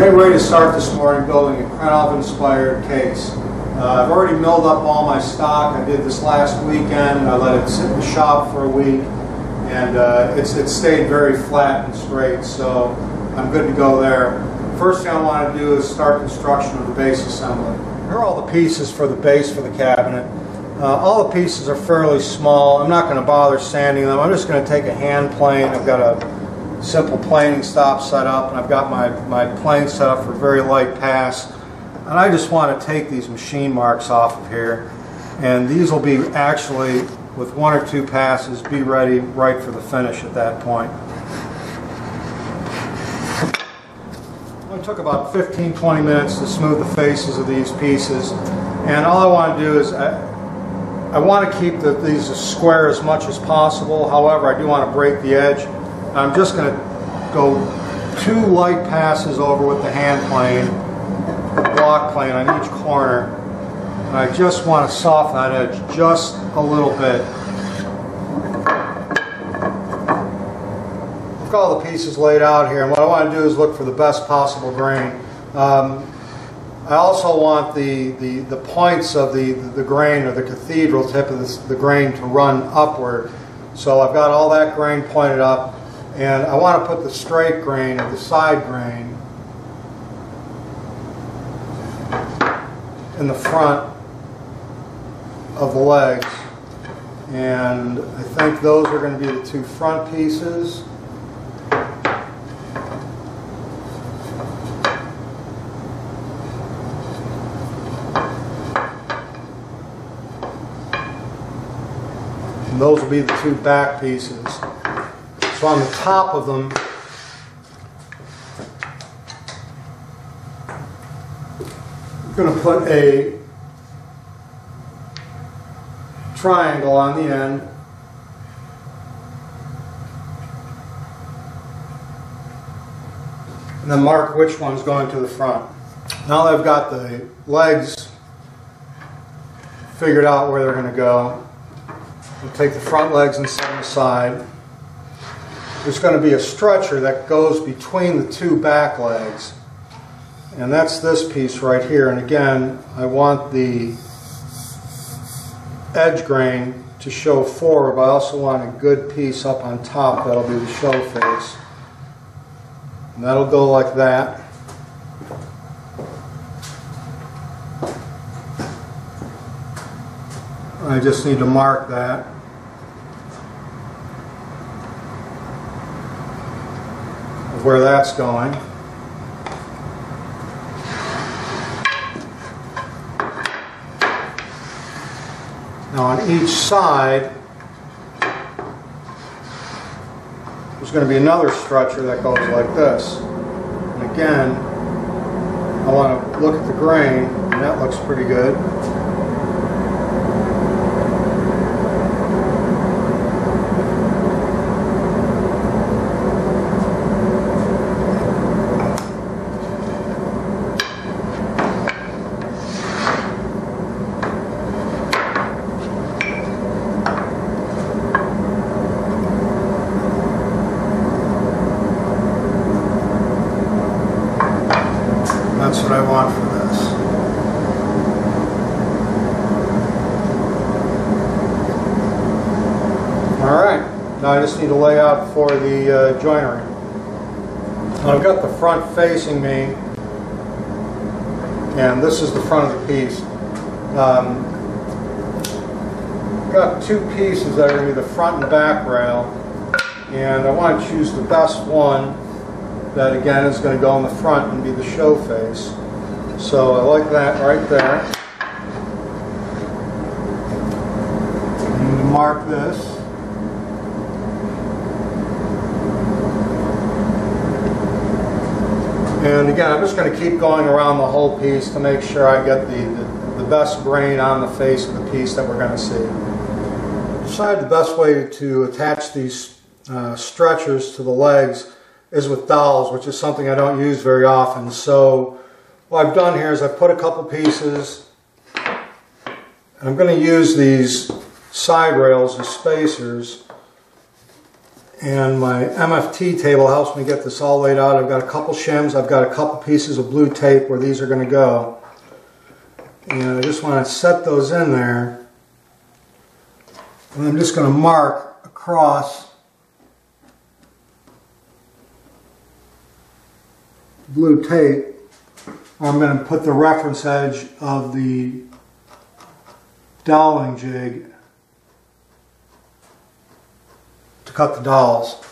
getting ready to start this morning building a Krenov inspired case. Uh, I've already milled up all my stock. I did this last weekend. I let it sit in the shop for a week and uh, it's, it stayed very flat and straight so I'm good to go there. First thing I want to do is start construction of the base assembly. Here are all the pieces for the base for the cabinet. Uh, all the pieces are fairly small. I'm not going to bother sanding them. I'm just going to take a hand plane. I've got a simple planing stop set up and I've got my, my plane set up for very light pass. And I just want to take these machine marks off of here. And these will be actually, with one or two passes, be ready right for the finish at that point. It took about 15-20 minutes to smooth the faces of these pieces. And all I want to do is, I, I want to keep the, these as square as much as possible. However, I do want to break the edge. I'm just going to go two light passes over with the hand plane, the block plane on each corner. And I just want to soften that edge just a little bit. I've got all the pieces laid out here, and what I want to do is look for the best possible grain. Um, I also want the, the, the points of the, the grain or the cathedral tip of the grain to run upward. So I've got all that grain pointed up and I want to put the straight grain or the side grain in the front of the legs and I think those are going to be the two front pieces. And those will be the two back pieces. So on the top of them, I'm going to put a triangle on the end. And then mark which one's going to the front. Now I've got the legs figured out where they're going to go, We'll take the front legs and set them aside. There's going to be a stretcher that goes between the two back legs. And that's this piece right here. And again, I want the edge grain to show forward, but I also want a good piece up on top that'll be the show face. And that'll go like that. I just need to mark that. Where that's going. Now on each side, there's going to be another stretcher that goes like this. And again, I want to look at the grain, and that looks pretty good. That's what I want for this. All right, now I just need to lay out for the uh, joinery. I've got the front facing me, and this is the front of the piece. Um, got two pieces that are going to be the front and back rail, and I want to choose the best one that again is going to go in the front and be the show face. So I like that right there. Mark this. And again, I'm just going to keep going around the whole piece to make sure I get the, the, the best grain on the face of the piece that we're going to see. Decide the best way to attach these uh, stretchers to the legs is with dowels, which is something I don't use very often. So what I've done here is I've put a couple pieces, and I'm going to use these side rails as spacers, And my MFT table helps me get this all laid out. I've got a couple shims. I've got a couple pieces of blue tape where these are going to go. And I just want to set those in there. And I'm just going to mark across blue tape. I'm going to put the reference edge of the doweling jig to cut the dowels.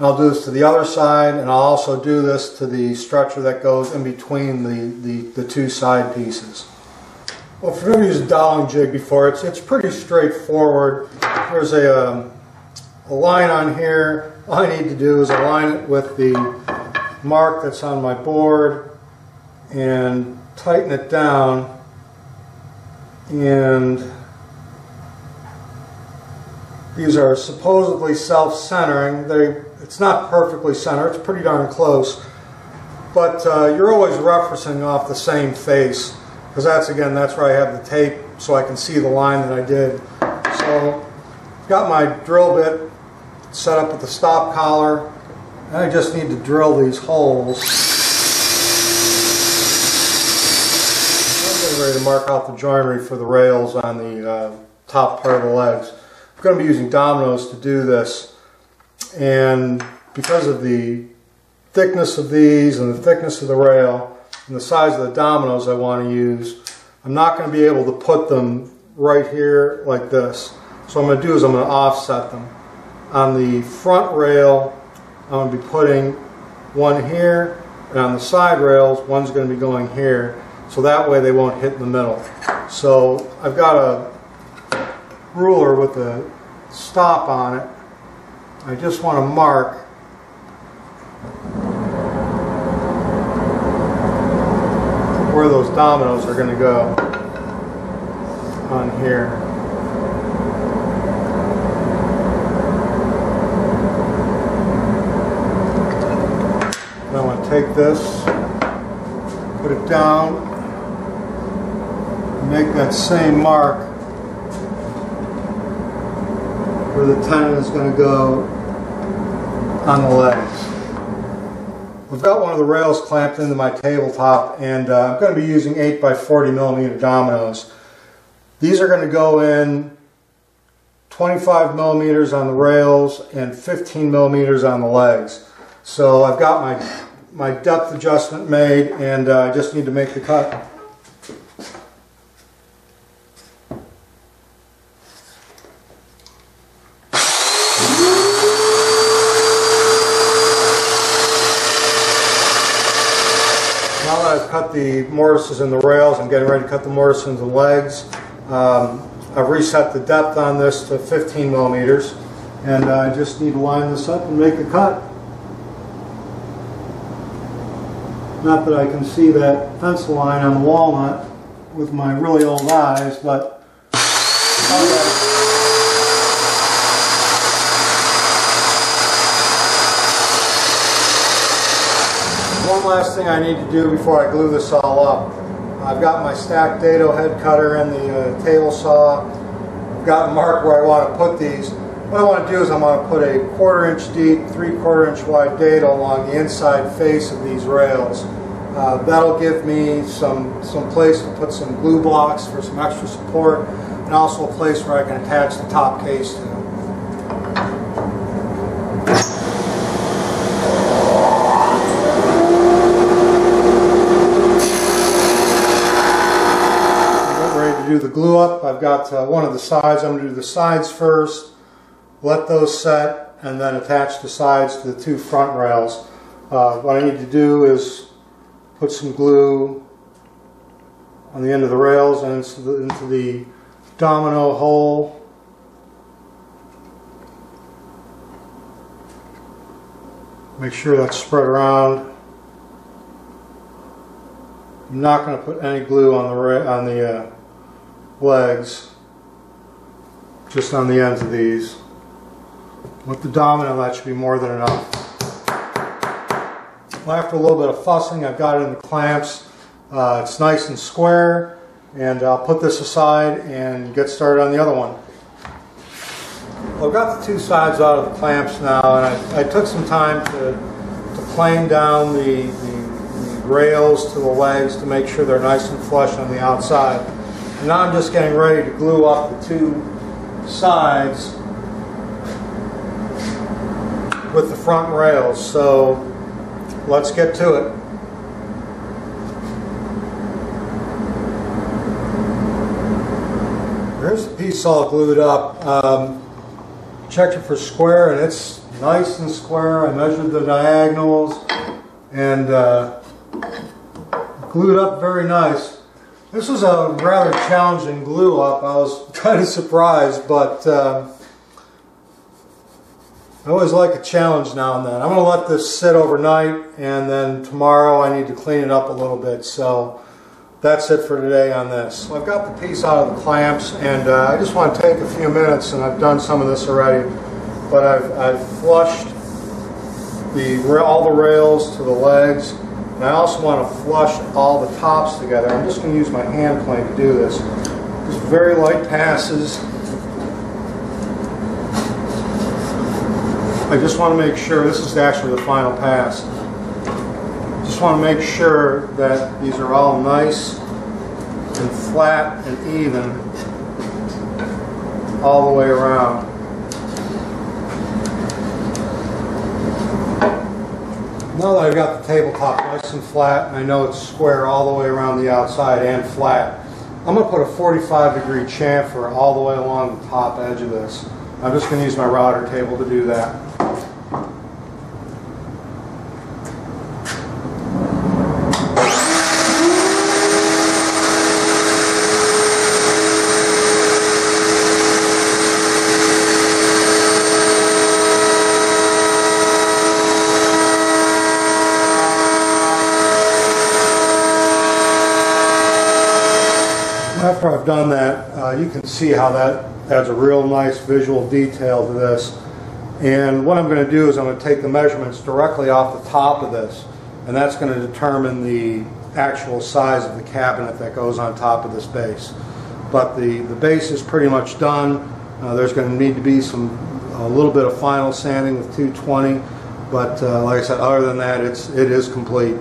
I'll do this to the other side and I'll also do this to the stretcher that goes in between the, the, the two side pieces. Well, if you've ever used a doweling jig before, it's, it's pretty straightforward. There's a, um, a line on here. All I need to do is align it with the mark that's on my board and tighten it down and these are supposedly self-centering. They It's not perfectly centered, it's pretty darn close, but uh, you're always referencing off the same face because that's, again, that's where I have the tape so I can see the line that I did. So, got my drill bit set up with the stop collar, and I just need to drill these holes. I'm getting ready to mark out the joinery for the rails on the uh, top part of the legs. I'm going to be using dominoes to do this, and because of the thickness of these and the thickness of the rail, and the size of the dominoes I want to use, I'm not going to be able to put them right here like this. So I'm going to do is I'm going to offset them. On the front rail, I'm going to be putting one here, and on the side rails, one's going to be going here, so that way they won't hit in the middle. So I've got a ruler with a stop on it. I just want to mark where those dominoes are going to go on here. I want to take this, put it down, make that same mark where the tenon is going to go on the legs. I've got one of the rails clamped into my tabletop and uh, I'm going to be using 8 by 40 millimeter dominoes. These are going to go in 25 millimeters on the rails and 15 millimeters on the legs. So I've got my, my depth adjustment made and uh, I just need to make the cut. cut the mortises and the rails. I'm getting ready to cut the mortise and the legs. Um, I've reset the depth on this to 15 millimeters and I just need to line this up and make the cut. Not that I can see that pencil line on the walnut with my really old eyes, but last thing I need to do before I glue this all up. I've got my stacked dado head cutter and the uh, table saw. I've got marked where I want to put these. What I want to do is I want to put a quarter inch deep, three quarter inch wide dado along the inside face of these rails. Uh, that'll give me some, some place to put some glue blocks for some extra support and also a place where I can attach the top case to. do the glue up. I've got uh, one of the sides. I'm going to do the sides first, let those set, and then attach the sides to the two front rails. Uh, what I need to do is put some glue on the end of the rails and into the, into the domino hole. Make sure that's spread around. I'm not going to put any glue on the on the uh, legs just on the ends of these. With the domino that should be more than enough. Well, after a little bit of fussing I've got it in the clamps. Uh, it's nice and square and I'll put this aside and get started on the other one. I've got the two sides out of the clamps now, and I, I took some time to, to plane down the, the, the rails to the legs to make sure they're nice and flush on the outside. And now I'm just getting ready to glue up the two sides with the front rails. So let's get to it. There's the piece all glued up. Um, checked it for square and it's nice and square. I measured the diagonals and uh, glued up very nice. This was a rather challenging glue up. I was kind of surprised, but uh, I always like a challenge now and then. I'm going to let this sit overnight and then tomorrow I need to clean it up a little bit. So that's it for today on this. I've got the piece out of the clamps and uh, I just want to take a few minutes and I've done some of this already but I've, I've flushed the, all the rails to the legs and I also want to flush all the tops together. I'm just going to use my hand plane to do this. Just very light passes. I just want to make sure, this is actually the final pass. Just want to make sure that these are all nice and flat and even all the way around. Now that I've got the tabletop nice and flat, and I know it's square all the way around the outside and flat, I'm going to put a 45 degree chamfer all the way along the top edge of this. I'm just going to use my router table to do that. after Done that, uh, you can see how that adds a real nice visual detail to this. And what I'm going to do is I'm going to take the measurements directly off the top of this, and that's going to determine the actual size of the cabinet that goes on top of this base. But the, the base is pretty much done. Uh, there's going to need to be some a little bit of final sanding with 220, but uh, like I said, other than that, it's it is complete.